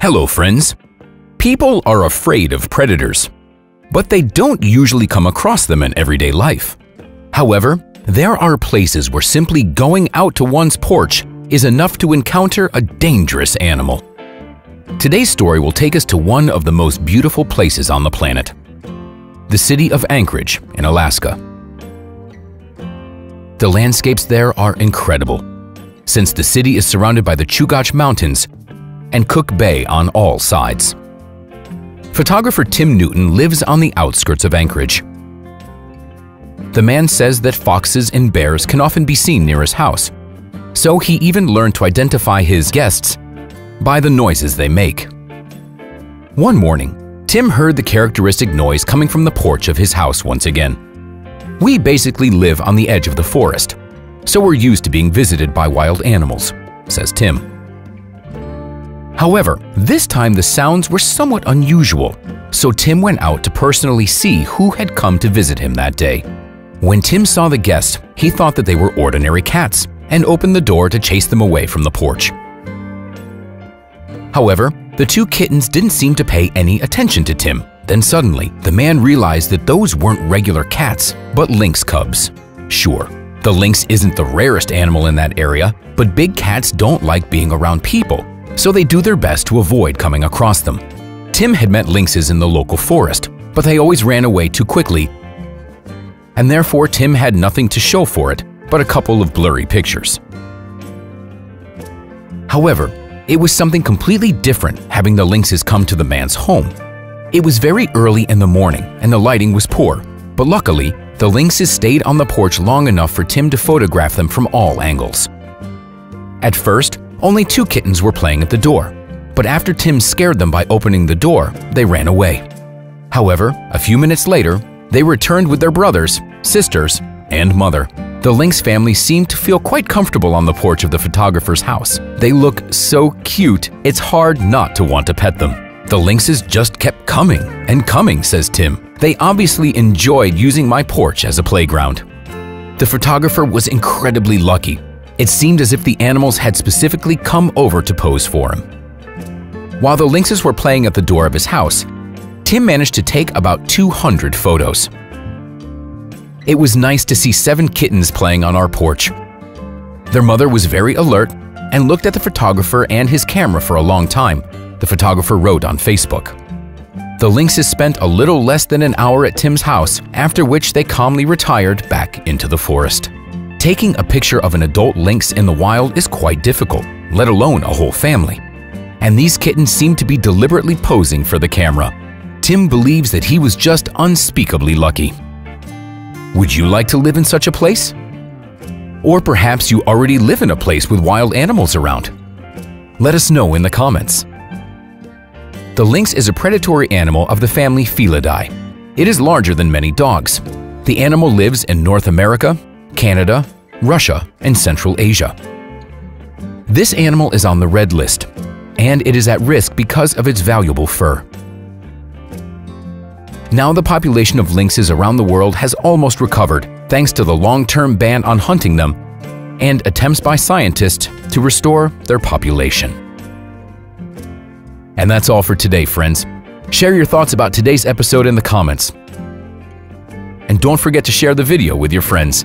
Hello, friends. People are afraid of predators, but they don't usually come across them in everyday life. However, there are places where simply going out to one's porch is enough to encounter a dangerous animal. Today's story will take us to one of the most beautiful places on the planet, the city of Anchorage in Alaska. The landscapes there are incredible, since the city is surrounded by the Chugach Mountains and Cook Bay on all sides. Photographer Tim Newton lives on the outskirts of Anchorage. The man says that foxes and bears can often be seen near his house, so he even learned to identify his guests by the noises they make. One morning, Tim heard the characteristic noise coming from the porch of his house once again. We basically live on the edge of the forest, so we're used to being visited by wild animals, says Tim. However, this time the sounds were somewhat unusual, so Tim went out to personally see who had come to visit him that day. When Tim saw the guests, he thought that they were ordinary cats and opened the door to chase them away from the porch. However, the two kittens didn't seem to pay any attention to Tim. Then suddenly, the man realized that those weren't regular cats, but lynx cubs. Sure, the lynx isn't the rarest animal in that area, but big cats don't like being around people, so they do their best to avoid coming across them. Tim had met lynxes in the local forest, but they always ran away too quickly, and therefore Tim had nothing to show for it but a couple of blurry pictures. However, it was something completely different having the lynxes come to the man's home. It was very early in the morning and the lighting was poor, but luckily, the lynxes stayed on the porch long enough for Tim to photograph them from all angles. At first, only two kittens were playing at the door, but after Tim scared them by opening the door, they ran away. However, a few minutes later, they returned with their brothers, sisters, and mother. The Lynx family seemed to feel quite comfortable on the porch of the photographer's house. They look so cute, it's hard not to want to pet them. The lynxes just kept coming and coming, says Tim. They obviously enjoyed using my porch as a playground. The photographer was incredibly lucky. It seemed as if the animals had specifically come over to pose for him. While the lynxes were playing at the door of his house, Tim managed to take about 200 photos. It was nice to see seven kittens playing on our porch. Their mother was very alert and looked at the photographer and his camera for a long time, the photographer wrote on Facebook. The lynxes spent a little less than an hour at Tim's house, after which they calmly retired back into the forest. Taking a picture of an adult lynx in the wild is quite difficult, let alone a whole family. And these kittens seem to be deliberately posing for the camera. Tim believes that he was just unspeakably lucky. Would you like to live in such a place? Or perhaps you already live in a place with wild animals around? Let us know in the comments. The lynx is a predatory animal of the family Felidae. It is larger than many dogs. The animal lives in North America, Canada, Russia, and Central Asia. This animal is on the red list, and it is at risk because of its valuable fur. Now the population of lynxes around the world has almost recovered thanks to the long-term ban on hunting them and attempts by scientists to restore their population. And that's all for today, friends. Share your thoughts about today's episode in the comments. And don't forget to share the video with your friends.